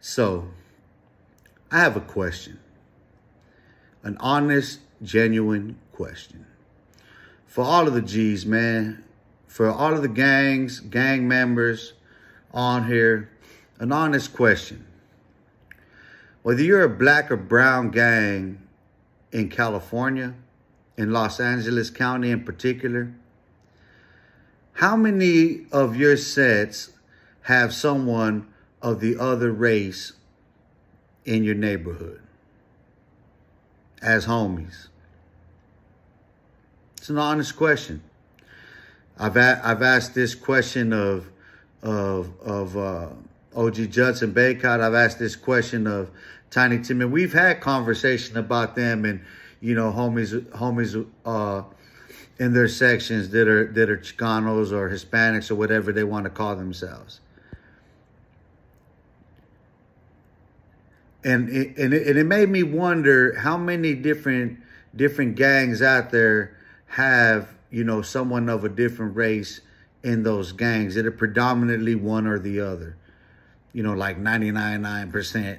So, I have a question. An honest, genuine question. For all of the G's, man, for all of the gangs, gang members on here, an honest question. Whether you're a black or brown gang in California, in Los Angeles County in particular, how many of your sets have someone of the other race in your neighborhood as homies? It's an honest question. I've a- I've asked this question of of of uh, OG Judson Baycott. I've asked this question of Tiny Tim, and we've had conversation about them and you know homies homies uh, in their sections that are that are Chicanos or Hispanics or whatever they want to call themselves. And it, and it, and it made me wonder how many different different gangs out there have you know someone of a different race in those gangs that are predominantly one or the other. You know, like 99.9%.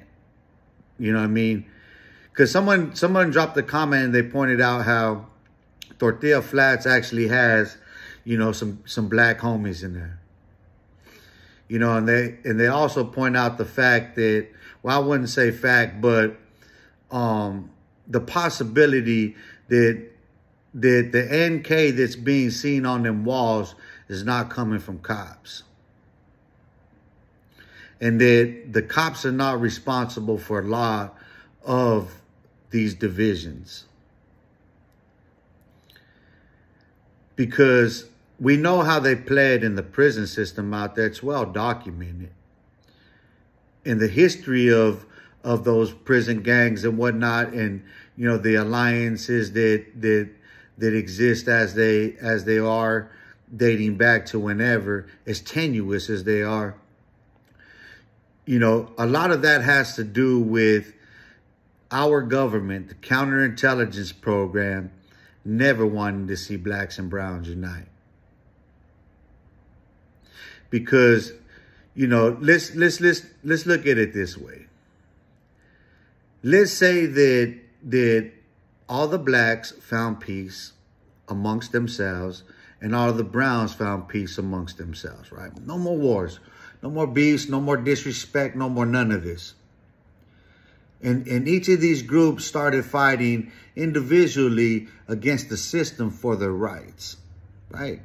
You know what I mean? Because someone someone dropped a comment and they pointed out how Tortilla Flats actually has, you know, some some black homies in there. You know, and they and they also point out the fact that well, I wouldn't say fact, but um the possibility that that the NK that's being seen on them walls is not coming from cops. And that the cops are not responsible for a lot of these divisions. Because we know how they played in the prison system out there. It's well documented. In the history of of those prison gangs and whatnot, and you know the alliances that that that exist as they as they are dating back to whenever, as tenuous as they are. You know, a lot of that has to do with our government, the counterintelligence program, never wanting to see blacks and browns unite. Because, you know, let's let's let's let's look at it this way. Let's say that that all the blacks found peace amongst themselves and all the browns found peace amongst themselves, right? No more wars, no more beefs, no more disrespect, no more none of this. And, and each of these groups started fighting individually against the system for their rights, right?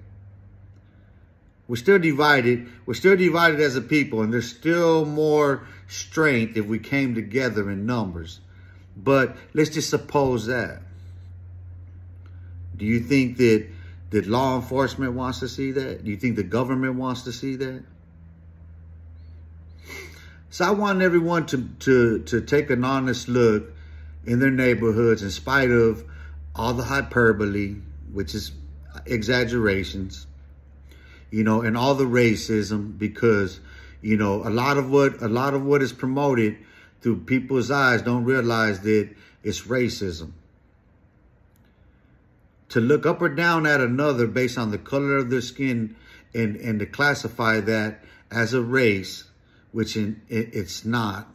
We're still divided. We're still divided as a people, and there's still more strength if we came together in numbers. But let's just suppose that. Do you think that that law enforcement wants to see that? Do you think the government wants to see that? So I want everyone to, to, to take an honest look in their neighborhoods in spite of all the hyperbole, which is exaggerations, you know, and all the racism because, you know, a lot of what a lot of what is promoted through people's eyes don't realize that it's racism to look up or down at another based on the color of their skin and, and to classify that as a race, which in, it, it's not.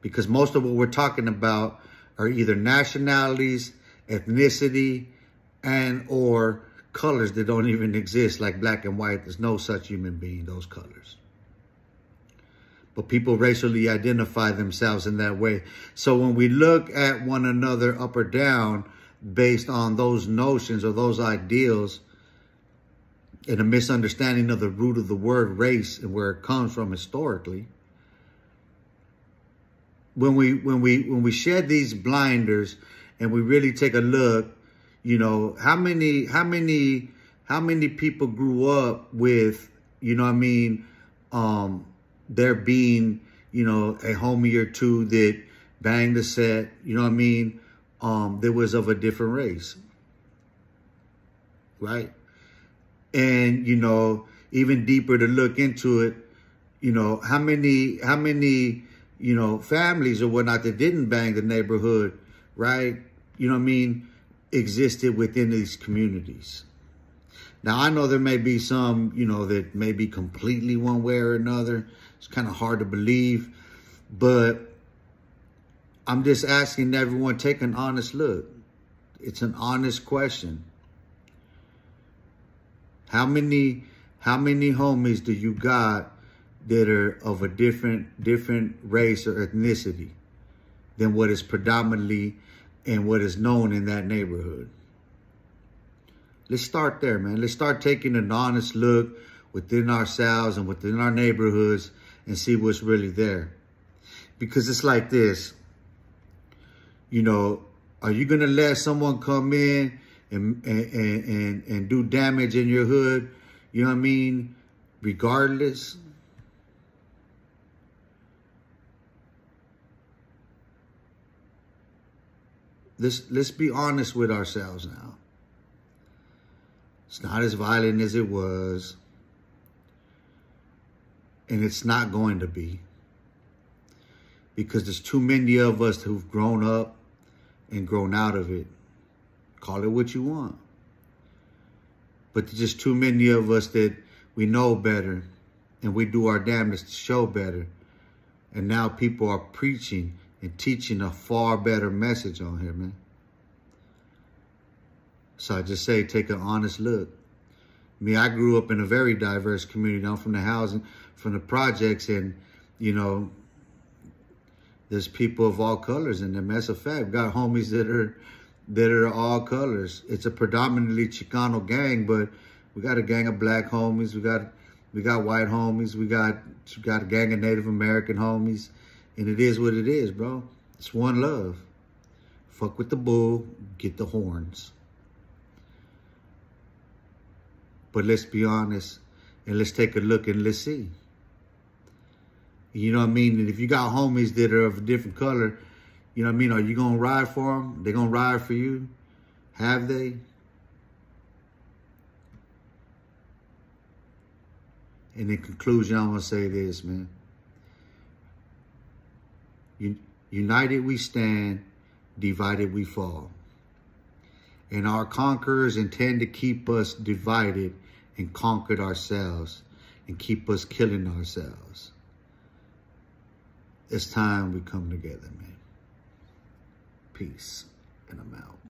Because most of what we're talking about are either nationalities, ethnicity, and or colors that don't even exist, like black and white. There's no such human being, those colors. But people racially identify themselves in that way. So when we look at one another up or down, based on those notions or those ideals and a misunderstanding of the root of the word race and where it comes from historically when we when we when we shed these blinders and we really take a look you know how many how many how many people grew up with you know i mean um there being you know a homie or two that banged the set you know what i mean um, that was of a different race. Right? And, you know, even deeper to look into it, you know, how many, how many, you know, families or whatnot that didn't bang the neighborhood, right? You know what I mean? Existed within these communities. Now, I know there may be some, you know, that may be completely one way or another. It's kind of hard to believe, but I'm just asking everyone take an honest look. It's an honest question. How many how many homies do you got that are of a different different race or ethnicity than what is predominantly and what is known in that neighborhood? Let's start there, man. Let's start taking an honest look within ourselves and within our neighborhoods and see what's really there. Because it's like this. You know, are you going to let someone come in and, and, and, and do damage in your hood? You know what I mean? Regardless. Let's, let's be honest with ourselves now. It's not as violent as it was. And it's not going to be. Because there's too many of us who've grown up and grown out of it. Call it what you want. But there's just too many of us that we know better and we do our damnedest to show better. And now people are preaching and teaching a far better message on here, man. So I just say, take an honest look. Me, I grew up in a very diverse community. I'm from the housing, from the projects, and, you know, there's people of all colors in them. That's a fact. Got homies that are that are all colors. It's a predominantly Chicano gang, but we got a gang of black homies. We got we got white homies. We got we got a gang of Native American homies, and it is what it is, bro. It's one love. Fuck with the bull, get the horns. But let's be honest and let's take a look and let's see. You know what I mean? And if you got homies that are of a different color, you know what I mean? Are you going to ride for them? They going to ride for you? Have they? And in conclusion, I want to say this, man. United we stand, divided we fall and our conquerors intend to keep us divided and conquered ourselves and keep us killing ourselves. It's time we come together, man. Peace, and I'm out.